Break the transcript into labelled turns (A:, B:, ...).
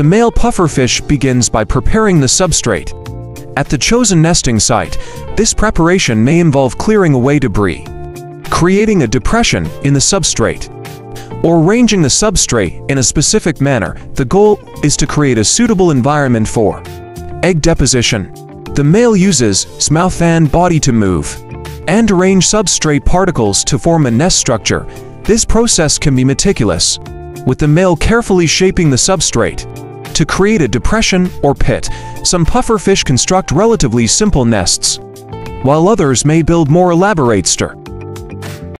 A: The male pufferfish begins by preparing the substrate. At the chosen nesting site, this preparation may involve clearing away debris, creating a depression in the substrate, or arranging the substrate in a specific manner. The goal is to create a suitable environment for egg deposition. The male uses its mouth and body to move and arrange substrate particles to form a nest structure. This process can be meticulous, with the male carefully shaping the substrate. To create a depression or pit, some pufferfish construct relatively simple nests, while others may build more elaborate structures.